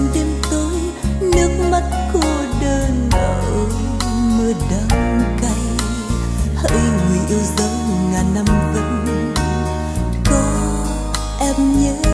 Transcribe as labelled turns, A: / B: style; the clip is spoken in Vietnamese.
A: màn đêm tối, nước mắt cô đơn ơi mưa đắng cay. Hỡi người yêu dấu ngàn năm vẫn có em nhớ.